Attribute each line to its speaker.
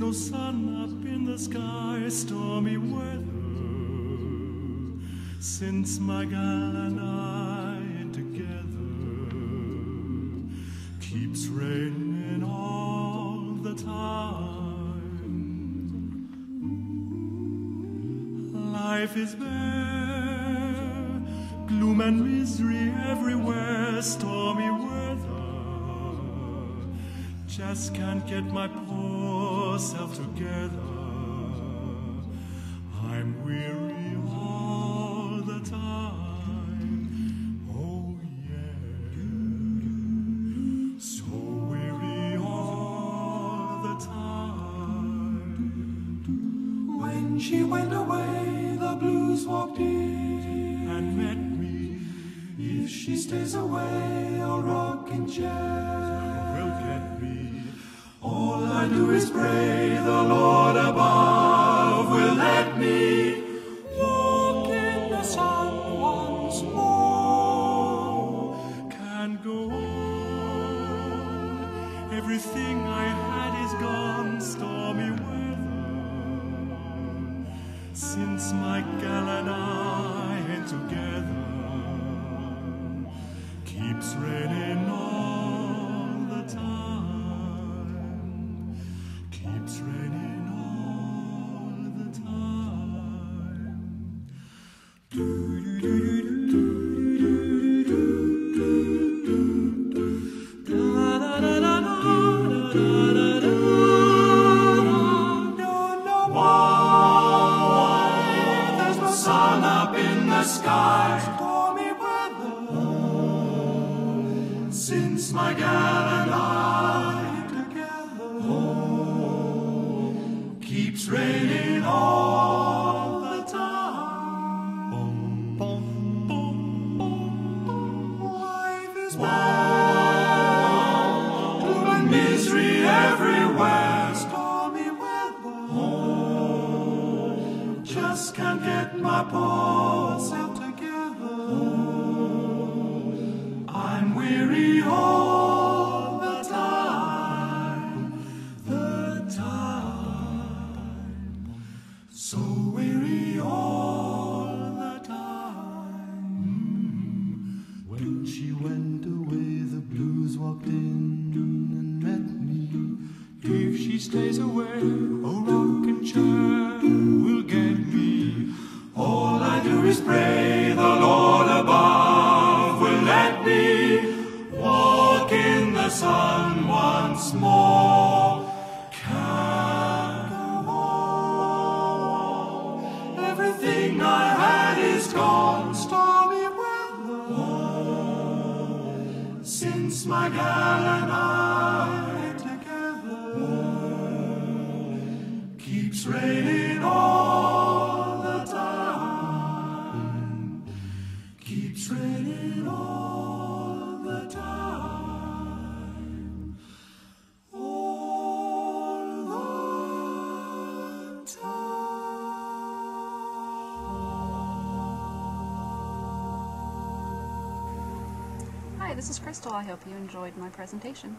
Speaker 1: no sun up in the sky, stormy weather. Since my gal and I together keeps raining all the time. Life is bare, gloom and misery everywhere, stormy weather. Just can't get my poor self together. I'm weary all the time. Oh, yeah. So weary all the time.
Speaker 2: When she went away, the blues walked in.
Speaker 1: And met me
Speaker 2: If she stays away, a rocking chair
Speaker 1: will get me.
Speaker 2: All I do is pray the Lord above will let me walk in the sun once more.
Speaker 1: Can't go on. Everything I had is gone. Stormy weather. Since my gal and I together, keeps raining
Speaker 2: in the sky. Stormy weather. Since my gal and I together. Keeps raining all just can't get my poor self together. I'm weary all the time, the time, so weary all the time.
Speaker 3: When she went away, the blues walked in and met me.
Speaker 2: If she stays away, a rocking chair sun once more. Can't go on. Everything I had is gone. Stormy weather. Since my gal and I together keeps raining all
Speaker 4: Hi, this is Crystal. I hope you enjoyed my presentation.